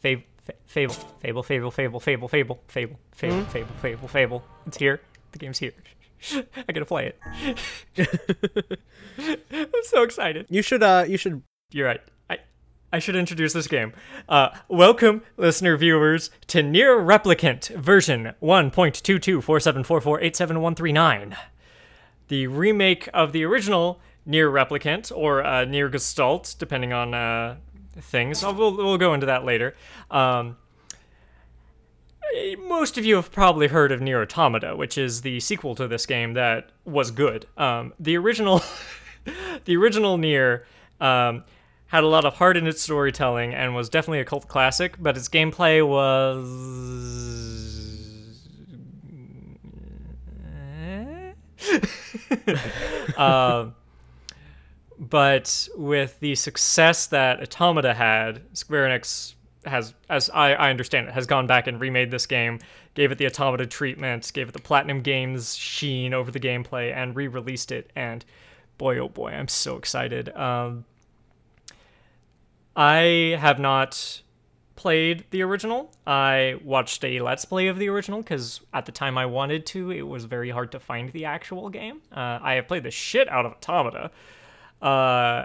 Fable, fable, fable, fable, fable, fable, fable, fable, fable, fable, fable, fable. It's here. The game's here. I gotta play it. I'm so excited. You should uh you should You're right. I I should introduce this game. Uh, welcome, listener viewers, to Nier Replicant version 1.224744871139. The remake of the original Nier Replicant, or uh, Nier Gestalt, depending on uh, things. We'll, we'll go into that later. Um, most of you have probably heard of Nier Automata, which is the sequel to this game that was good. Um, the original, the original Nier um, had a lot of heart in its storytelling and was definitely a cult classic, but its gameplay was. um, but with the success that Automata had, Square Enix has, as I, I understand it, has gone back and remade this game, gave it the Automata treatment, gave it the Platinum Games sheen over the gameplay, and re-released it. And boy, oh boy, I'm so excited. Um, I have not played the original. I watched a Let's Play of the original because at the time I wanted to, it was very hard to find the actual game. Uh, I have played the shit out of Automata. Uh,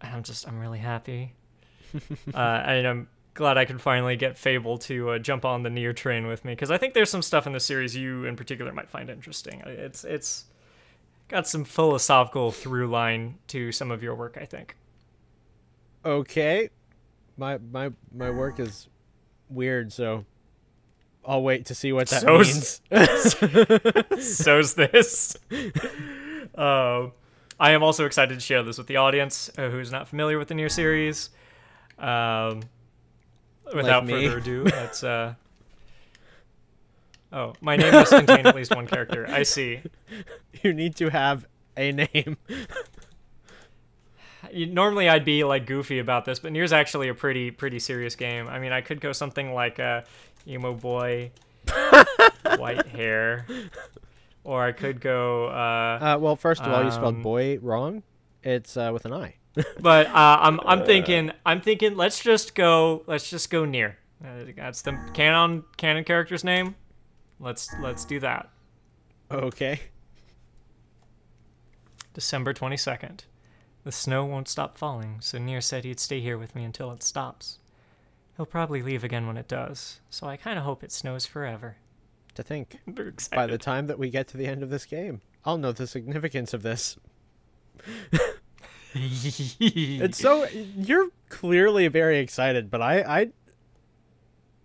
I'm just, I'm really happy. uh, and I'm glad I could finally get Fable to uh, jump on the Nier train with me because I think there's some stuff in the series you in particular might find interesting. It's, it's got some philosophical through line to some of your work, I think. okay. My my my work is weird, so I'll wait to see what that So's- means. so's this. Um, I am also excited to share this with the audience uh, who's not familiar with the Nier series. Um, without me. further ado, let's. Uh... Oh, my name must contain at least one character. I see. you need to have a name. Normally, I'd be like goofy about this, but Nier's actually a pretty pretty serious game. I mean, I could go something like uh, emo boy, white hair, or I could go. Uh, Uh, well, first of all, you spelled Um, boy wrong. It's uh, with an I. But uh, I'm I'm thinking I'm thinking let's just go let's just go Nier. Uh, that's the canon canon character's name. Let's let's do that. Okay. December 22nd. The snow won't stop falling, so Near said he'd stay here with me until it stops. He'll probably leave again when it does, so I kind of hope it snows forever. To think, by the time that we get to the end of this game, I'll know the significance of this. It's so you're clearly very excited, but I I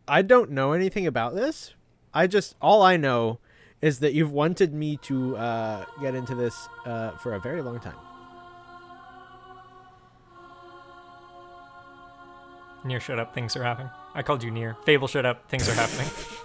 I don't know anything about this. I just all I know is that you've wanted me to uh, get into this uh, for a very long time. Nier, shut up. Things are happening. I called you Nier. Fable, shut up. Things are happening.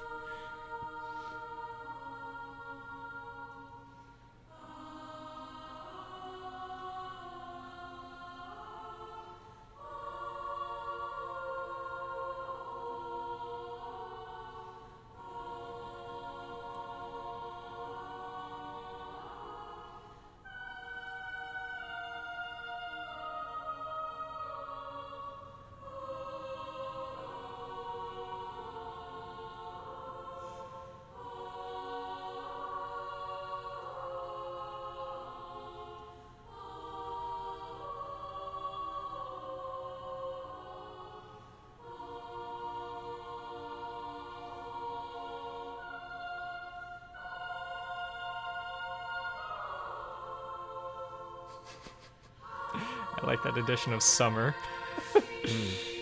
I like that addition of summer. Hmm.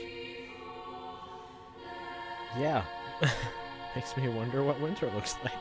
Yeah, makes me wonder what winter looks like.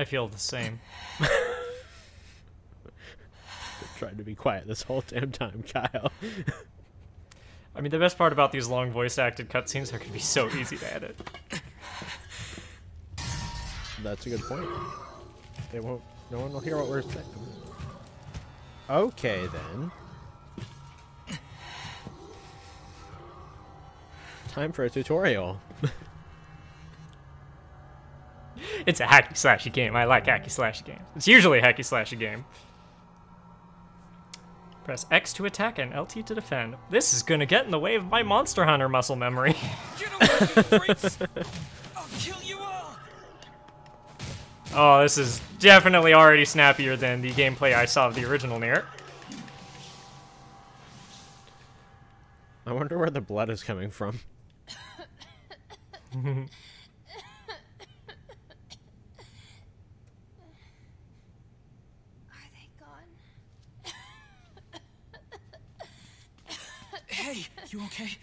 I feel the same. Trying to be quiet this whole damn time, Kyle. I mean, the best part about these long voice acted cutscenes are going to be so easy to edit. That's a good point. They won't. No one will hear what we're saying. Okay then. Time for a tutorial. It's a hacky slashy game. I like hacky slashy games. It's usually a hacky slashy game. Press X to attack and LT to defend. This is gonna get in the way of my Monster Hunter muscle memory. Get away, you freaks! I'll kill you all! oh, this is definitely already snappier than the gameplay I saw of the original Nier. I wonder where the blood is coming from. Are they gone? Hey, you okay?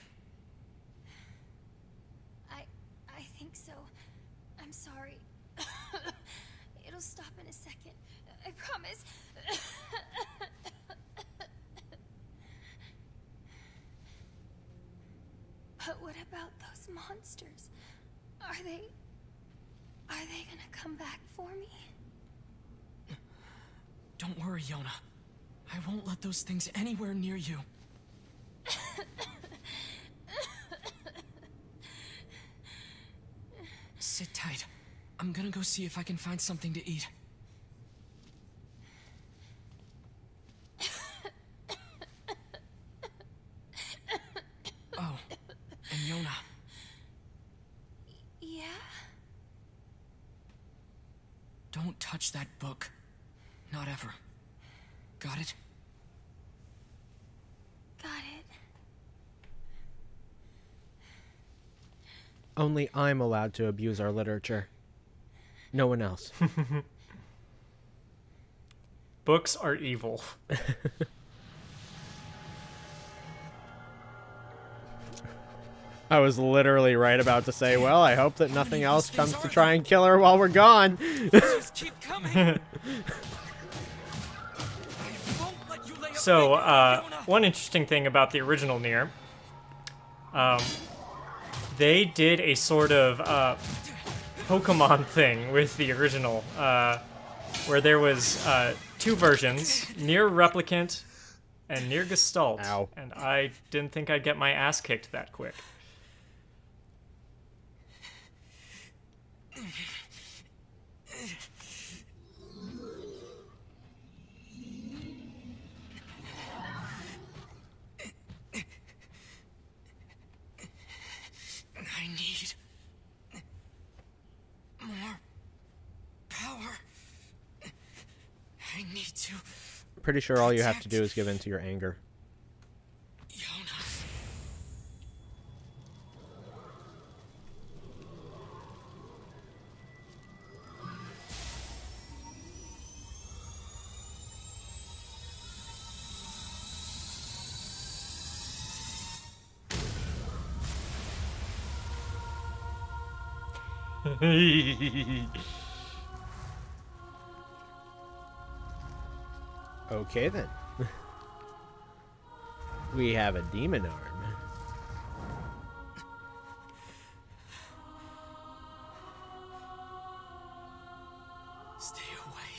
I I think so. I'm sorry. It'll stop in a second. I promise. but what about those monsters? Are they Are they gonna come back for me? Don't worry, Yona. I won't let those things anywhere near you. Gonna go see if I can find something to eat. Oh, and Yona, Yeah? don't touch that book. Not ever. Got it? Got it. Only I'm allowed to abuse our literature. No one else. Books are evil. I was literally right about to say, well, I hope that nothing else comes to try and kill her while we're gone. Just keep coming! I won't let you lay a So, uh, one interesting thing about the original Nier, um, they did a sort of uh, Pokemon thing with the original, uh, where there was uh, two versions, Nier Replicant and Nier Gestalt, Ow. and I didn't think I'd get my ass kicked that quick. I need more power. I need to, Pretty sure all you have to do is give in to your anger. Yona. Okay then. we have a demon arm. Stay away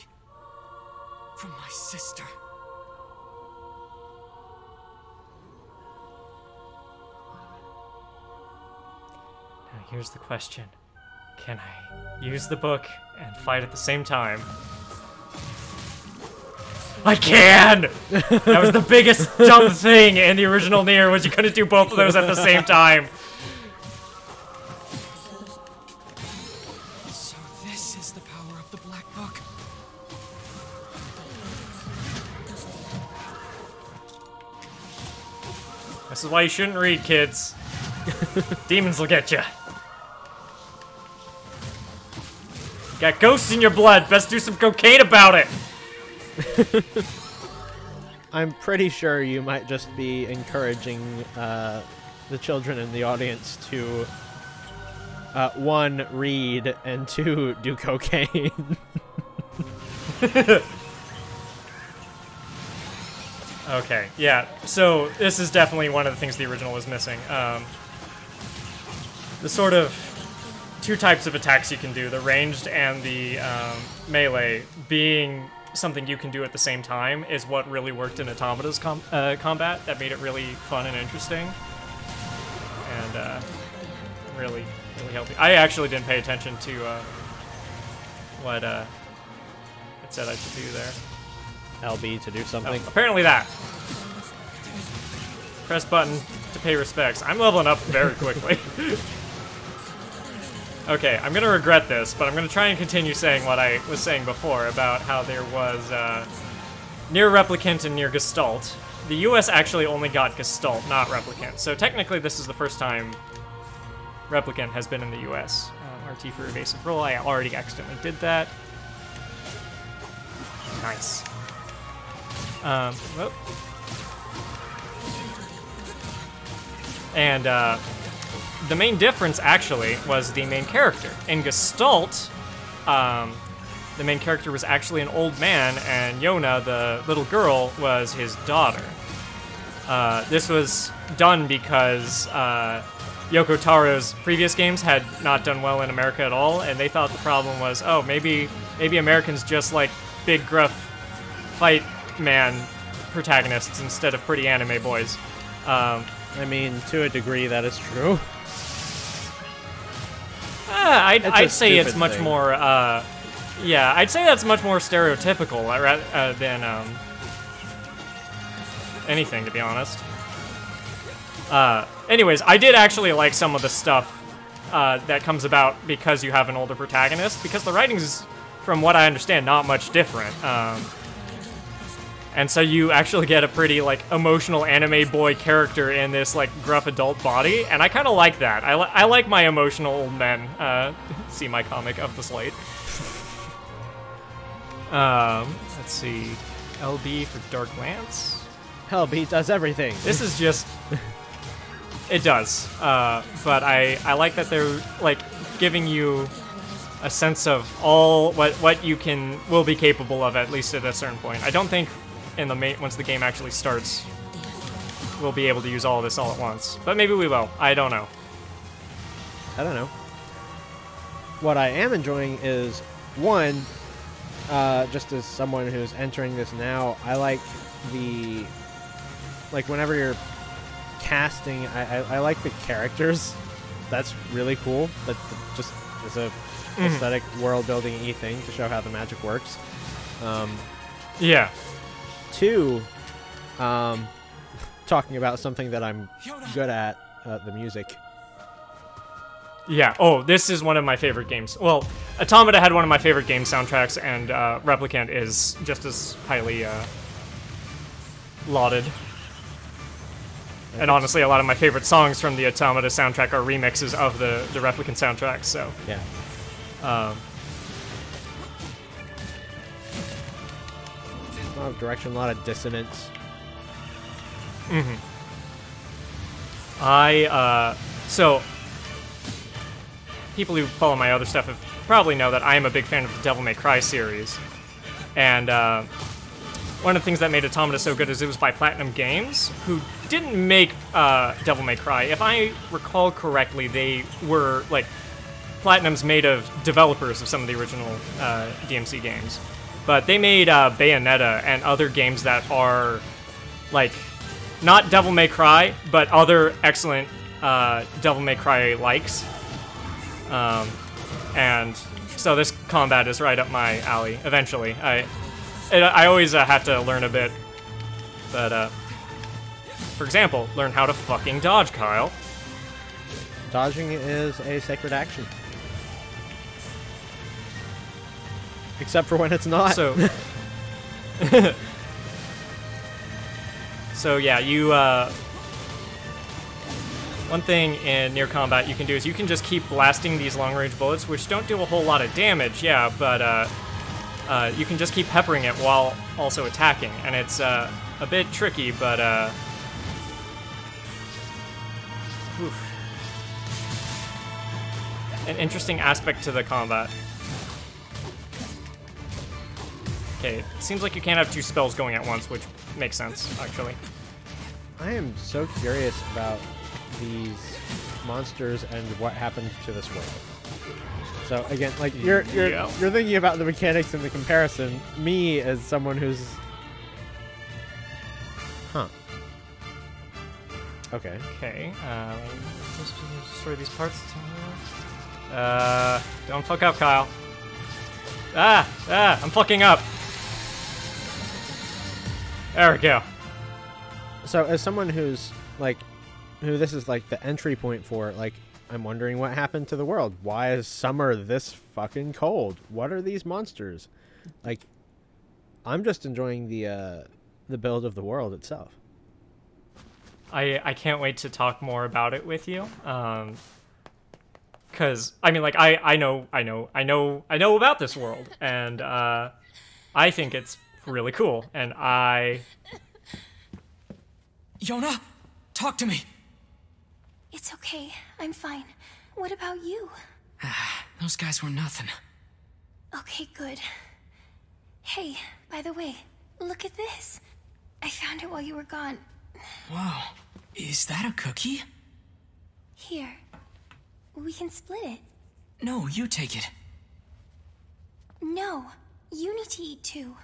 from my sister. Now here's the question. Can I use the book and fight at the same time? I can! That was the biggest dumb thing in the original Nier was you couldn't do both of those at the same time. So this is the power of the Black Book. This is why you shouldn't read, kids. Demons will get you. Got ghosts in your blood. Best do some cocaine about it. I'm pretty sure you might just be encouraging uh, the children in the audience to uh, one read and two do cocaine. okay, yeah. So this is definitely one of the things the original was missing. Um, the sort of two types of attacks you can do, the ranged and the um, melee, being something you can do at the same time is what really worked in Automata's com uh, combat. That made it really fun and interesting. And uh, really, really helped me. I actually didn't pay attention to uh, what uh, it said I should do there. LB to do Oh, something. apparently that. Press button to pay respects. I'm leveling up very quickly. okay, I'm gonna regret this, but I'm gonna try and continue saying what I was saying before about how there was uh, Nier replicant and Nier gestalt. The U.S. actually only got gestalt, not replicant. So technically, this is the first time replicant has been in the U.S. Um, RT for evasive roll. I already accidentally did that. Nice. Um. And uh, the main difference actually was the main character. In Gestalt, um, the main character was actually an old man, and Yona, the little girl, was his daughter. Uh, this was done because uh, Yoko Taro's previous games had not done well in America at all, and they thought the problem was, oh, maybe maybe Americans just like big gruff fight man protagonists instead of pretty anime boys. Um, I mean, to a degree, that is true. ah, I'd, I'd say it's much thing. more, uh, yeah, I'd say that's much more stereotypical uh, uh, than um, anything, to be honest. Uh, anyways, I did actually like some of the stuff uh, that comes about because you have an older protagonist, because the writing's, from what I understand, not much different. Um, and so you actually get a pretty like emotional anime boy character in this like gruff adult body, and I kind of like that. I, li- I like my emotional old men. Uh, see my comic Of This Light. um, let's see, LB for Dark Lance. LB does everything. This is just. It does, uh, but I I like that they're like giving you a sense of all what what you can will be capable of at least at a certain point. I don't think in the main once the game actually starts we'll be able to use all of this all at once, but maybe we will. I don't know. I don't know. What I am enjoying is one, uh, just as someone who's entering this now, I like the like whenever you're casting, I, I, I like the characters. That's really cool. That just is a aesthetic world building e thing to show how the magic works. Um, Yeah. Two, um, talking about something that I'm good at, uh, the music. Yeah. Oh, this is one of my favorite games. Well, Automata had one of my favorite game soundtracks, and uh, Replicant is just as highly uh, lauded. And honestly, a lot of my favorite songs from the Automata soundtrack are remixes of the the Replicant soundtrack. So, Yeah. um, A lot of direction, a lot of dissonance. Mhm. I uh, so people who follow my other stuff have probably know that I am a big fan of the Devil May Cry series, and uh, one of the things that made Automata so good is it was by Platinum Games, who didn't make uh, Devil May Cry. If I recall correctly, they were like Platinum's made of developers of some of the original uh, DMC games, but they made uh, Bayonetta and other games that are like not Devil May Cry, but other excellent uh, Devil May Cry likes. Um, and so this combat is right up my alley. Eventually, I it, I always uh, have to learn a bit, but uh, for example, learn how to fucking dodge, Kyle. Dodging is a sacred action. Except for when it's not. So. so yeah, you. Uh, one thing in Nier combat you can do is you can just keep blasting these long range bullets, which don't do a whole lot of damage, yeah, but uh, uh, you can just keep peppering it while also attacking, and it's uh, a bit tricky, but. Uh. An interesting aspect to the combat. Okay, it seems like you can't have two spells going at once, which makes sense, actually. I am so curious about these monsters and what happened to this world. So again, like you're you're Yeah. you're thinking about the mechanics and the comparison. Me as someone who's Huh. Okay. Okay, just destroy these parts. Uh, don't fuck up, Kyle. Ah, ah, I'm fucking up. There we go. So as someone who's like who this is like the entry point for, like I'm wondering what happened to the world. Why is summer this fucking cold? What are these monsters? Like I'm just enjoying the uh the build of the world itself. I I can't wait to talk more about it with you. Um, cause I mean, like I I know I know I know I know about this world, and uh, I think it's really cool, and I Yona, talk to me. It's okay. I'm fine. What about you? Those guys were nothing. Okay, good. Hey, by the way, look at this. I found it while you were gone. Whoa. Is that a cookie? Here. We can split it. No, you take it. No, you need to eat too.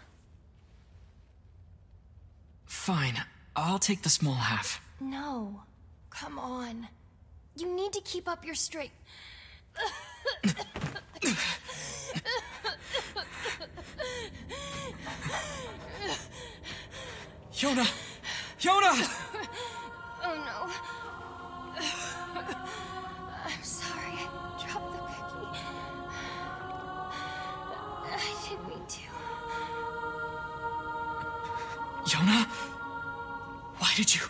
Fine. I'll take the small half. No. Come on. You need to keep up your straight. Yona! Yona! Oh no. I'm sorry. I dropped the cookie. I didn't mean to. Yona? Why did you?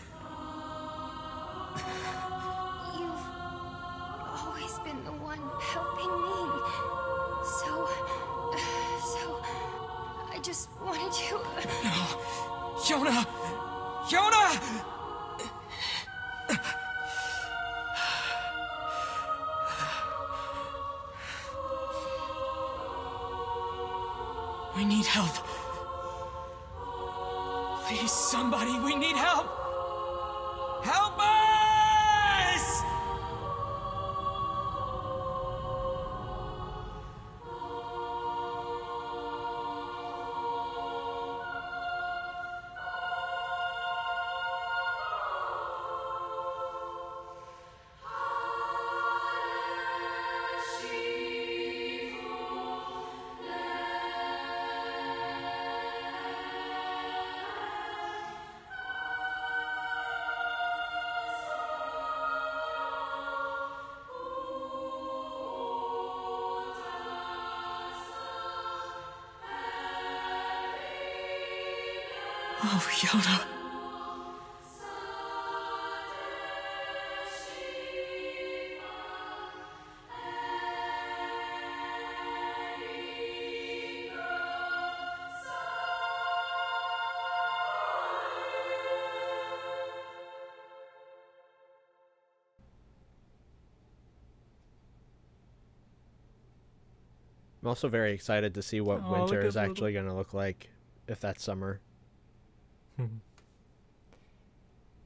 You've always been the one helping me. So. So. I just wanted to. No. Yona! Yona! We need help. Please, somebody, we need help! Help I'm also very excited to see what Oh, winter is at little- actually going to look like if that's summer.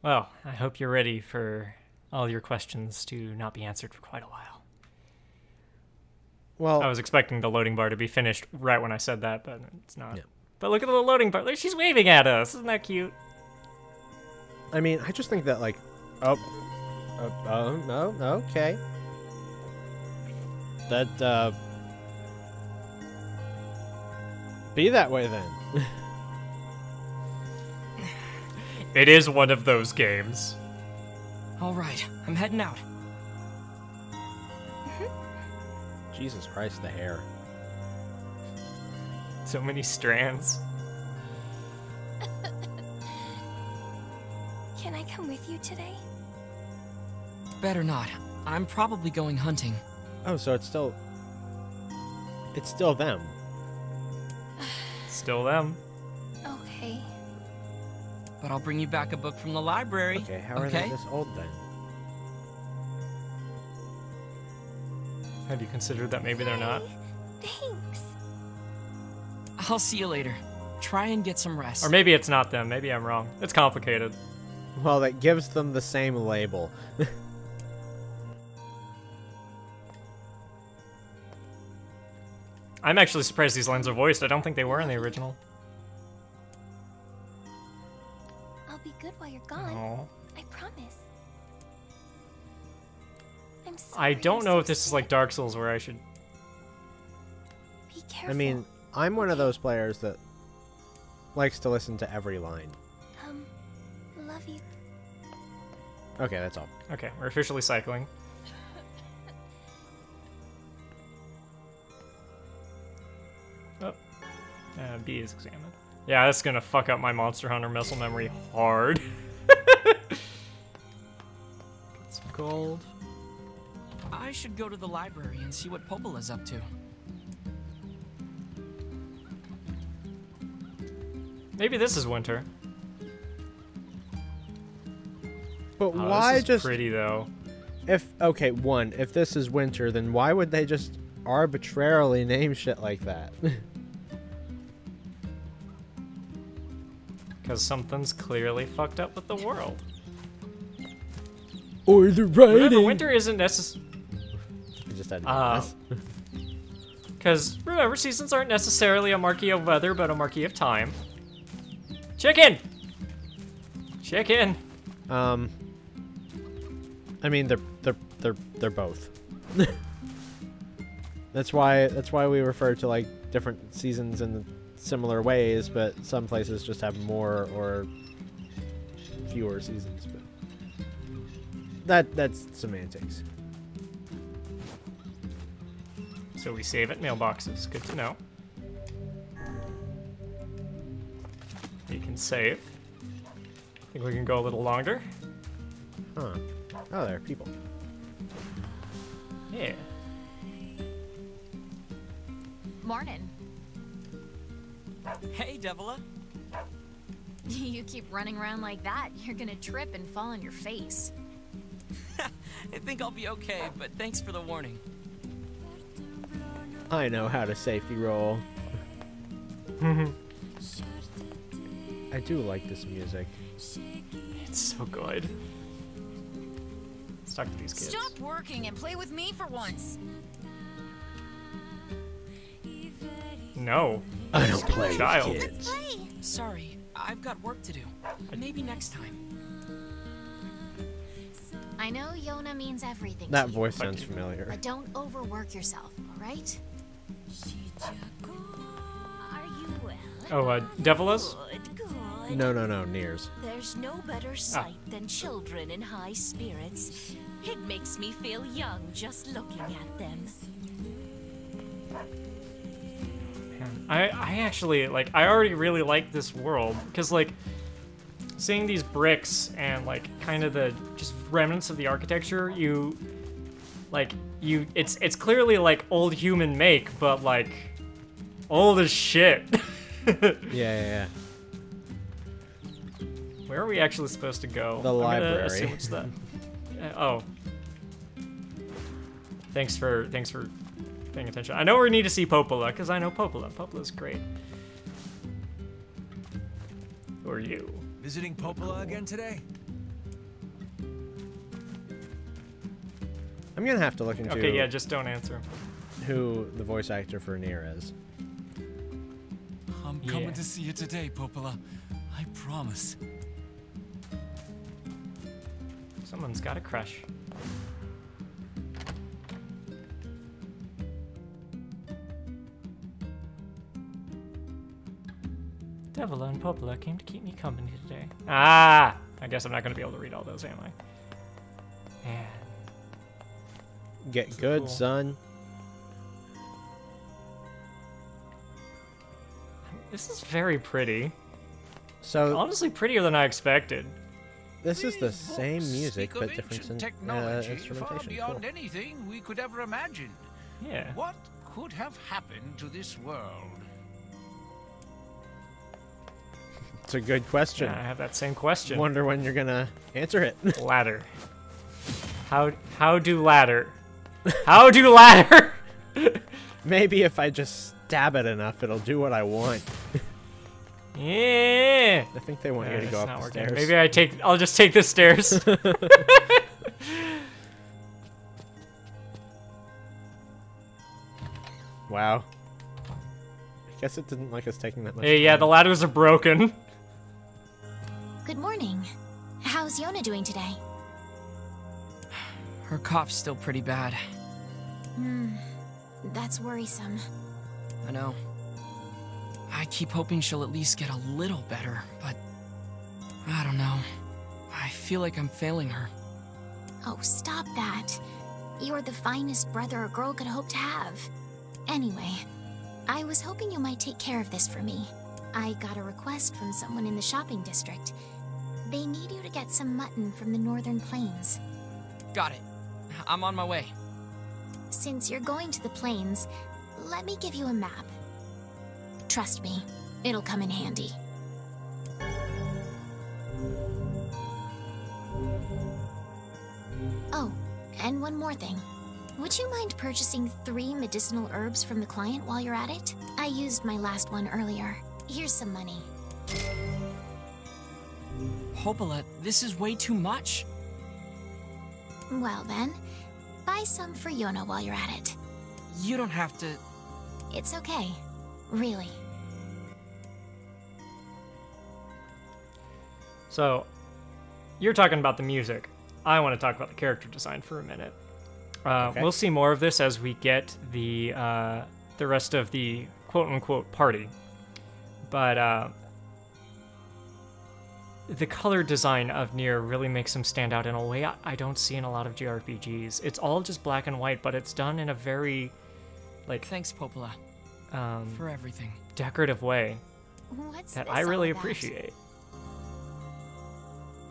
well, I hope you're ready for all your questions to not be answered for quite a while. Well, I was expecting the loading bar to be finished right when I said that, but it's not. Yeah. But look at the loading bar. She's waving at us. Isn't that cute? I mean, I just think that like, oh, oh, oh no, no, okay. That uh, be that way then. It is one of those games. All right, I'm heading out. Mm-hmm. Jesus Christ, the hair. So many strands. Can I come with you today? Better not. I'm probably going hunting. Oh, so it's still, it's still them. Still them. Okay. But I'll bring you back a book from the library. Okay, how are okay? they this old then? Have you considered that maybe they're not? Thanks. I'll see you later. Try and get some rest. Or maybe it's not them. Maybe I'm wrong. It's complicated. Well, that gives them the same label. I'm actually surprised these lines are voiced. I don't think they were in the original. I'll be good while you're gone. Oh. I promise. I'm sorry, I don't know so if this is like Dark Souls where I should. Be careful. I mean, I'm one of those players that likes to listen to every line. um, love you. Okay, that's all. Okay, we're officially cycling. Is examined. Yeah, that's gonna fuck up my Monster Hunter muscle memory hard. Get some gold. I should go to the library and see what Popola's up to. Maybe this is winter. But Oh, why this is just pretty though? if okay, one, if this is winter, then why would they just arbitrarily name shit like that? Because something's clearly fucked up with the world. or the writing. Remember, winter isn't necessary. Just had to Ah. ask. Because remember, seasons aren't necessarily a marquee of weather, but a marquee of time. Chicken! Chicken! Um, I mean they're they're they're they're both. that's why that's why we refer to like different seasons in similar ways, but some places just have more or fewer seasons. But that that's semantics. So we save at mailboxes. Good to know. You can save. I Think we can go a little longer? Huh? Oh, there are people. Yeah. Morning. Hey, Devola. You keep running around like that, you're gonna trip and fall on your face. I think I'll be okay, but thanks for the warning. I know how to safety roll. I do like this music. It's so good. Let's talk to these kids. Stop working and play with me for once. No. I don't play Child. with kids. Sorry, I've got work to do. Maybe next time. I know Yona means everything That to voice Fuck sounds familiar. but don't overwork yourself, alright? Are you well? Oh, uh, Devola's? Good, good. No, no, no, Nears. There's no better sight than children in high spirits. It makes me feel young just looking at them. I, I actually, like, I already really like this world. Because, like, seeing these bricks and, like, kind of the just remnants of the architecture, you, like, you, it's, it's clearly, like, old human make, but, like, old as shit. Yeah, yeah, yeah. Where are we actually supposed to go? The I'm library. assume it's the. Uh, oh. Thanks for thanks for paying attention. I know we need to see Popola because I know Popola. Popola's great. Who are you? Visiting Popola again today? I'm gonna have to look into Okay, yeah, just don't answer. who the voice actor for Nier is. I'm Yeah. coming to see you today, Popola. I promise. Someone's got a crush. Devola and Popola came to keep me company today. Ah! I guess I'm not going to be able to read all those, am I? Man. Get So good, cool. son. This is very pretty. So Honestly, prettier than I expected. this is the same music, but different ancient in, uh, technology far beyond Cool. anything we could ever imagine. Yeah. What could have happened to this world? It's a good question. Yeah, I have that same question. Wonder when you're gonna answer it. Ladder. How how do ladder? How do ladder? Maybe if I just stab it enough, it'll do what I want. Yeah. I think they want you Uh, to go up the working. stairs. Maybe I take. I'll just take the stairs. Wow. I guess it didn't like us taking that much. hey, yeah, the ladders are broken. Good morning. How's Yona doing today? Her cough's still pretty bad. Hmm. That's worrisome. I know. I keep hoping she'll at least get a little better, but I don't know. I feel like I'm failing her. Oh, stop that. You're the finest brother a girl could hope to have. Anyway, I was hoping you might take care of this for me. I got a request from someone in the shopping district. They need you to get some mutton from the northern plains. Got it. I'm on my way. Since you're going to the plains, let me give you a map. Trust me, it'll come in handy. Oh, and one more thing. Would you mind purchasing three medicinal herbs from the client while you're at it? I used my last one earlier. Here's some money. Popola, this is way too much. Well then, buy some for Yona while you're at it. You don't have to. It's okay. Really. So, you're talking about the music. I want to talk about the character design for a minute. Uh, Okay. We'll see more of this as we get the uh, the rest of the quote unquote party. But uh, the color design of Nier really makes him stand out in a way I, I don't see in a lot of JRPGs. It's all just black and white, but it's done in a very like Thanks, Popola, um, for everything. decorative way What's that I really appreciate.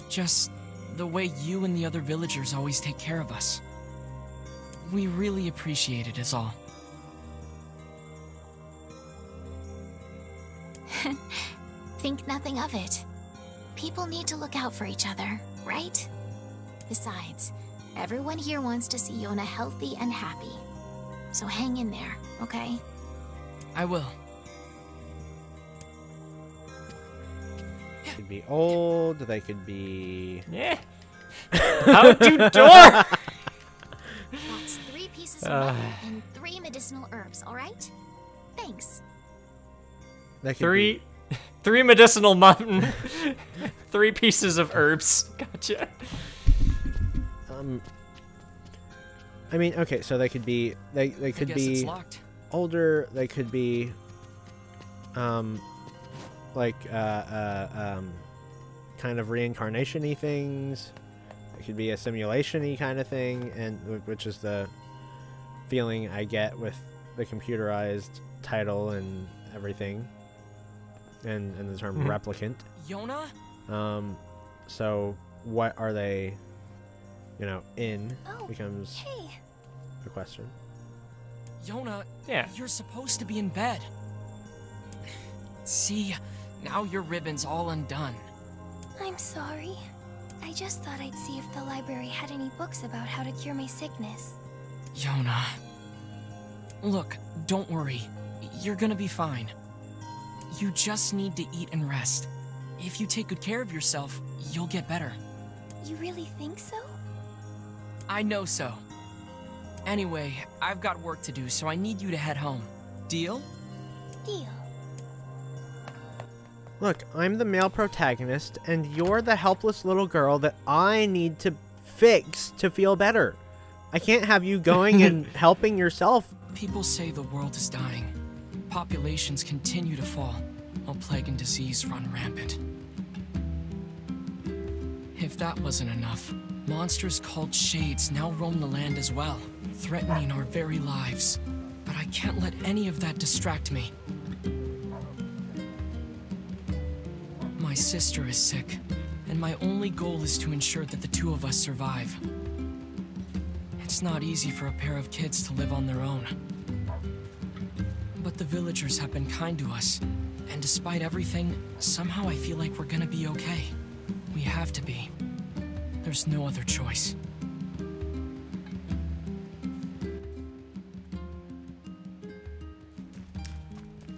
Just the way you and the other villagers always take care of us. We really appreciate it, is all. Think nothing of it. People need to look out for each other, right? Besides, everyone here wants to see Yona healthy and happy. So hang in there, okay? I will. They could be old. They could be. Yeah. How to door? That's three pieces of Uh. mutton and three medicinal herbs, alright? Thanks. They could three, three medicinal mutton, three pieces of herbs. Gotcha. Um. I mean, okay, so they could be. They they I could guess be it's locked. older. They could be. Um. Like uh uh um. Kind of reincarnation-y things. It could be a simulation-y kind of thing, and which is the feeling I get with the computerized title and everything, and and the term Mhm. replicant. Yona? Um, so what are they? You know, in Oh, becomes hey. the question. Yona, Yeah. you're supposed to be in bed. See, now your ribbon's all undone. I'm sorry. I just thought I'd see if the library had any books about how to cure my sickness. Yona. Look, don't worry. You're gonna be fine. You just need to eat and rest. If you take good care of yourself, you'll get better. You really think so? I know so. Anyway, I've got work to do, so I need you to head home. Deal? Deal. Look, I'm the male protagonist, and you're the helpless little girl that I need to fix to feel better. I can't have you going and helping yourself. People say the world is dying. Populations continue to fall, while plague and disease run rampant. If that wasn't enough, monsters called Shades now roam the land as well, threatening our very lives. But I can't let any of that distract me. My sister is sick, and my only goal is to ensure that the two of us survive. It's not easy for a pair of kids to live on their own. The villagers have been kind to us, and despite everything, somehow I feel like we're gonna be okay. We have to be. There's no other choice.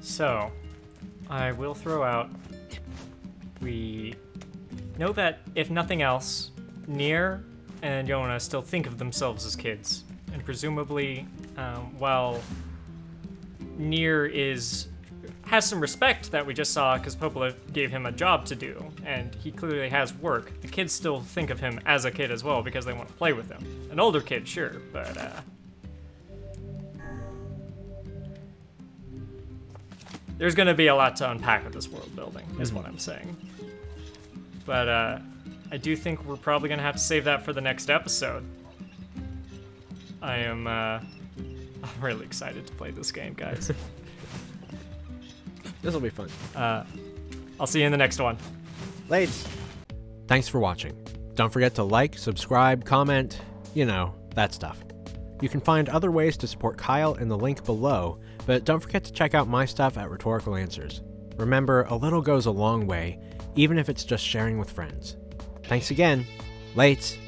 So, I will throw out we know that if nothing else, Nier and Yona still think of themselves as kids, and presumably, um, while Nier is has some respect that we just saw because Popola gave him a job to do, and he clearly has work. The kids still think of him as a kid as well because they want to play with him. An older kid, sure, but uh, there's going to be a lot to unpack with this world building, is what I'm saying. But uh, I do think we're probably going to have to save that for the next episode. I am uh, I'm really excited to play this game, guys. This will be fun. uh, I'll see you in the next one. Late. Thanks for watching. Don't forget to like, subscribe, comment, you know, that stuff. You can find other ways to support Kyle in the link below, but don't forget to check out my stuff at Rhetorical Answers. Remember, a little goes a long way, even if it's just sharing with friends. Thanks again. Late.